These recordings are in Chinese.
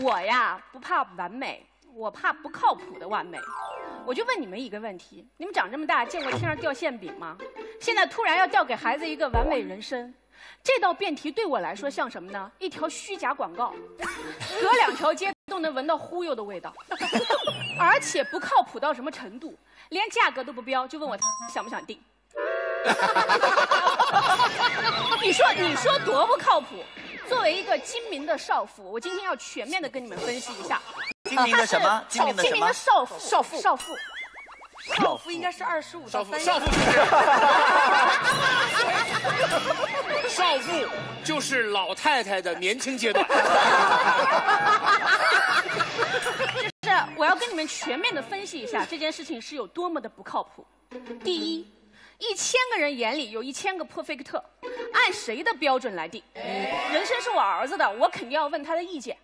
我呀不怕完美，我怕不靠谱的完美。我就问你们一个问题：你们长这么大见过天上掉馅饼吗？现在突然要掉给孩子一个完美人生，这道辩题对我来说像什么呢？一条虚假广告，隔两条街都能闻到忽悠的味道，而且不靠谱到什么程度，连价格都不标，就问我想不想订。你说你说多不靠谱？作为一个精明的少妇，我今天要全面的跟你们分析一下。精明的什么？精明的什么？少妇，少妇，少妇，少妇应该是二十五到三十。少妇就是少妇就是老太太的年轻阶段。就是我要跟你们全面的分析一下这件事情是有多么的不靠谱。第一。一千个人眼里有一千个 perfect，按谁的标准来定？人生是我儿子的，我肯定要问他的意见。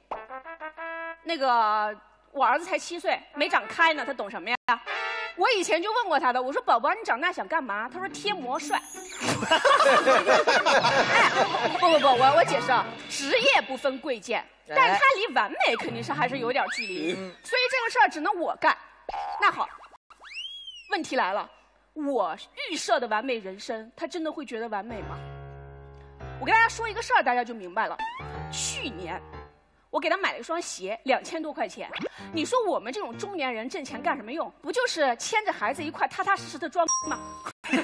那个，我儿子才七岁，没长开呢，他懂什么呀？我以前就问过他的，我说宝宝，你长大想干嘛？他说贴膜帅。哎，不不不，我我解释啊，职业不分贵贱，但是他离完美肯定是还是有点距离，所以这个事儿只能我干。那好，问题来了。我预设的完美人生，他真的会觉得完美吗？我跟大家说一个事儿，大家就明白了。去年，我给他买了一双鞋，两千多块钱。你说我们这种中年人挣钱干什么用？不就是牵着孩子一块踏踏实实的装吗？哎，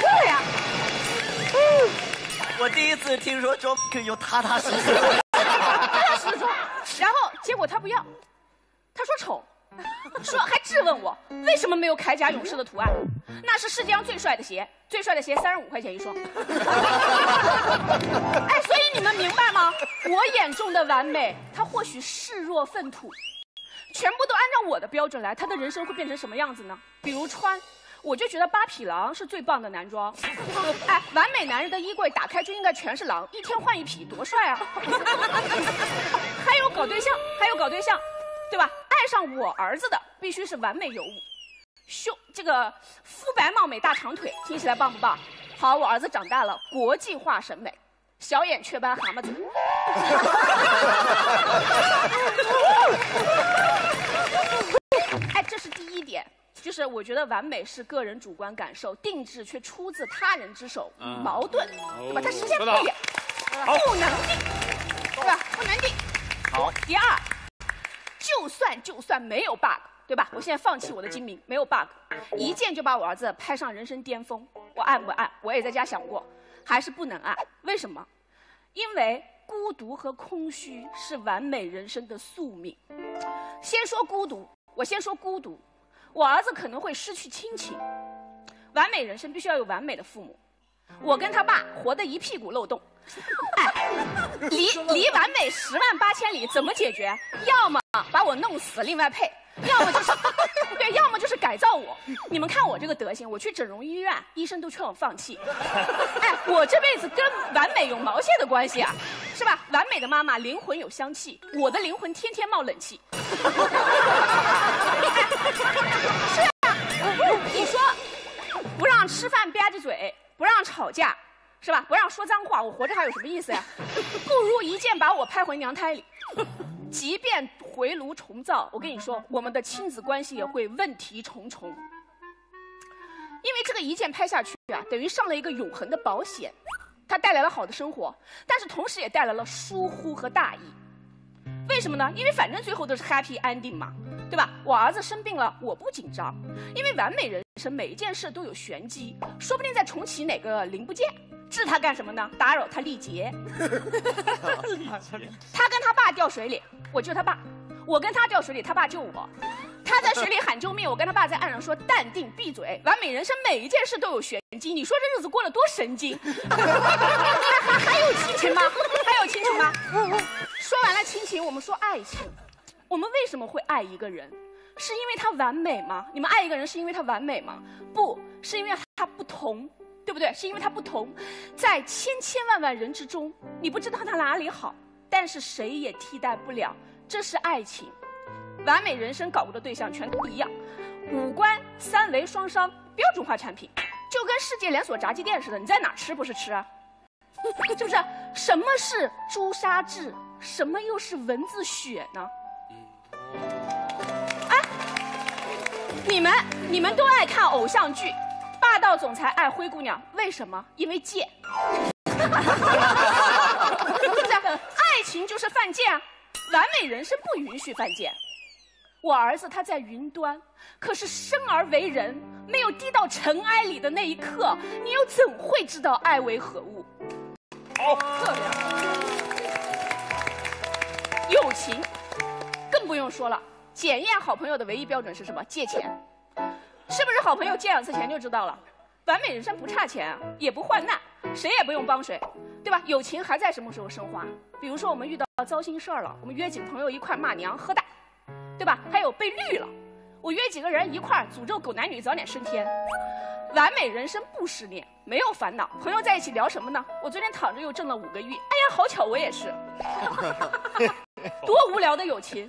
对呀。我第一次听说装可以用踏踏实实。踏踏实实装，然后结果他不要。他说丑，说还质问我为什么没有铠甲勇士的图案？那是世界上最帅的鞋，最帅的鞋三十五块钱一双。哎，所以你们明白吗？我眼中的完美，他或许视若粪土，全部都按照我的标准来，他的人生会变成什么样子呢？比如穿，我就觉得八匹狼是最棒的男装。哎，完美男人的衣柜打开就应该全是狼，一天换一匹，多帅啊！还有搞对象，还有搞对象，对吧？爱上我儿子的必须是完美尤物，胸这个肤白貌美大长腿，听起来棒不棒？好，我儿子长大了，国际化审美，小眼雀斑蛤蟆嘴。哎，这是第一点，就是我觉得完美是个人主观感受，定制却出自他人之手，矛盾，对吧？它实现不了，不能定，对吧？不能定。好，第二。就算没有 bug，对吧？我现在放弃我的精明，没有 bug，一键就把我儿子拍上人生巅峰。我按不按？我也在家想过，还是不能按。为什么？因为孤独和空虚是完美人生的宿命。先说孤独，我先说孤独。我儿子可能会失去亲情，完美人生必须要有完美的父母。我跟他爸活得一屁股漏洞，哎，离 离完美十万八千里，怎么解决？要么把我弄死，另外配；要么就是 对，要么就是改造我。你们看我这个德行，我去整容医院，医生都劝我放弃。哎，我这辈子跟完美有毛线的关系啊？是吧？完美的妈妈灵魂有香气，我的灵魂天天冒冷气。是啊，你说不让吃饭吧唧嘴。不让吵架，是吧？不让说脏话，我活着还有什么意思呀？不如一键把我拍回娘胎里。即便回炉重造，我跟你说，我们的亲子关系也会问题重重。因为这个一键拍下去啊，等于上了一个永恒的保险，它带来了好的生活，但是同时也带来了疏忽和大意。为什么呢？因为反正最后都是 happy ending 嘛，对吧？我儿子生病了，我不紧张，因为完美人生每一件事都有玄机，说不定再重启哪个零部件，治他干什么呢？打扰他历劫。他跟他爸掉水里，我救他爸；我跟他掉水里，他爸救我。他在水里喊救命，我跟他爸在岸上说淡定闭嘴。完美人生每一件事都有玄机，你说这日子过得多神经？还 还有亲情吗？还有亲情吗？说完了亲情，我们说爱情。我们为什么会爱一个人？是因为他完美吗？你们爱一个人是因为他完美吗？不是因为他不同，对不对？是因为他不同，在千千万万人之中，你不知道他哪里好，但是谁也替代不了，这是爱情。完美人生搞过的对象全都一样，五官三维双商，标准化产品，就跟世界连锁炸鸡店似的，你在哪吃不是吃啊？是不是？什么是朱砂痣？什么又是蚊子血呢？哎，你们你们都爱看偶像剧，霸道总裁爱灰姑娘，为什么？因为贱。是不是？爱情就是犯贱！完美人生不允许犯贱。我儿子他在云端，可是生而为人，没有低到尘埃里的那一刻，你又怎会知道爱为何物？好，特别好。友情，更不用说了。检验好朋友的唯一标准是什么？借钱。是不是好朋友借两次钱就知道了？完美人生不差钱，也不患难，谁也不用帮谁，对吧？友情还在什么时候升华？比如说我们遇到糟心事儿了，我们约几个朋友一块骂娘喝大，对吧？还有被绿了，我约几个人一块诅咒狗男女早点升天。完美人生不失恋，没有烦恼。朋友在一起聊什么呢？我昨天躺着又挣了五个亿。哎呀，好巧，我也是。多无聊的友情。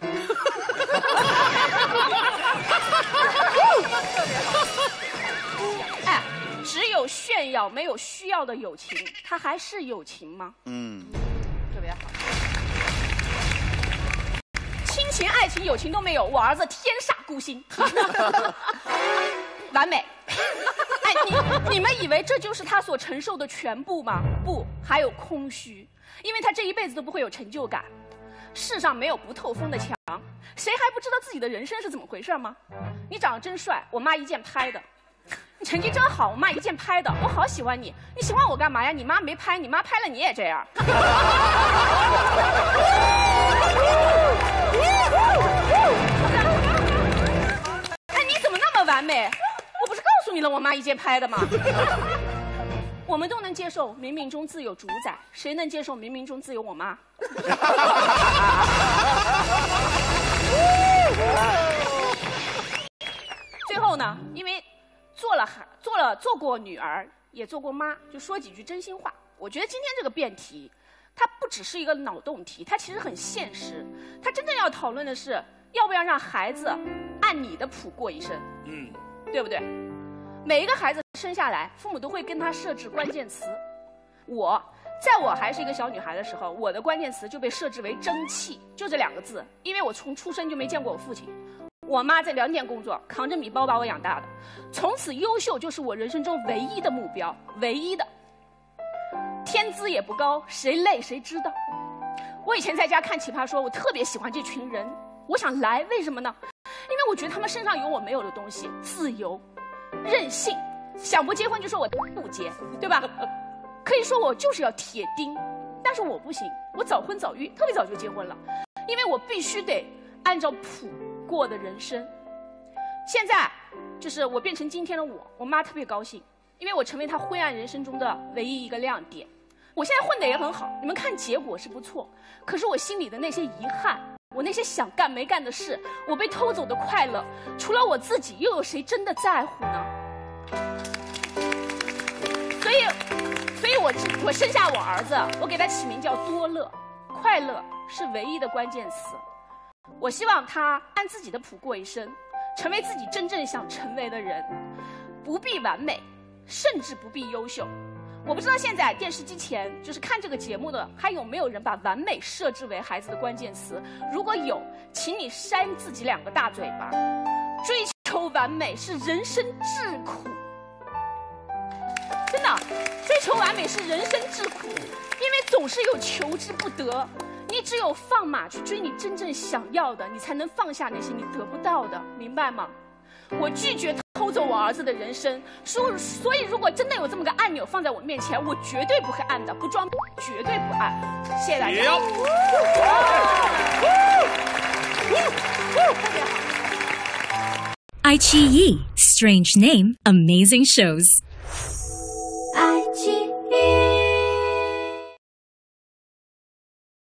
哎，只有炫耀没有需要的友情，它还是友情吗？嗯，特别好。亲情、爱情、友情都没有，我儿子天煞孤星。完美。哎，你你们以为这就是他所承受的全部吗？不，还有空虚，因为他这一辈子都不会有成就感。世上没有不透风的墙，谁还不知道自己的人生是怎么回事吗？你长得真帅，我妈一键拍的；你你成绩真好，我妈一键拍的。我好喜欢你，你喜欢我干嘛呀？你妈没拍，你妈拍了你也这样。哎，你怎么那么完美？我不是告诉你了，我妈一键拍的吗？我们都能接受冥冥中自有主宰，谁能接受冥冥中自有我妈？最后呢，因为做了孩，做了做过女儿，也做过妈，就说几句真心话。我觉得今天这个辩题，它不只是一个脑洞题，它其实很现实。它真正要讨论的是，要不要让孩子按你的谱过一生？嗯，对不对？每一个孩子生下来，父母都会跟他设置关键词。我在我还是一个小女孩的时候，我的关键词就被设置为争气，就这两个字。因为我从出生就没见过我父亲，我妈在粮店工作，扛着米包把我养大的。从此，优秀就是我人生中唯一的目标，唯一的。天资也不高，谁累谁知道。我以前在家看《奇葩说》，我特别喜欢这群人，我想来，为什么呢？因为我觉得他们身上有我没有的东西，自由。任性，想不结婚就说我不结，对吧？可以说我就是要铁钉，但是我不行，我早婚早育，特别早就结婚了，因为我必须得按照谱过的人生。现在就是我变成今天的我，我妈特别高兴，因为我成为她灰暗人生中的唯一一个亮点。我现在混的也很好，你们看结果是不错，可是我心里的那些遗憾，我那些想干没干的事，我被偷走的快乐，除了我自己，又有谁真的在乎呢？所以，所以我我生下我儿子，我给他起名叫多乐，快乐是唯一的关键词。我希望他按自己的谱过一生，成为自己真正想成为的人，不必完美，甚至不必优秀。我不知道现在电视机前就是看这个节目的，还有没有人把完美设置为孩子的关键词？如果有，请你扇自己两个大嘴巴。追求完美是人生至苦。真的，追求完美是人生至苦，因为总是有求之不得。你只有放马去追你真正想要的，你才能放下那些你得不到的，明白吗？我拒绝偷走我儿子的人生，所所以如果真的有这么个按钮放在我面前，我绝对不会按的，不装，绝对不按。谢谢大家。特别好。iQIYI Strange Name Amazing Shows。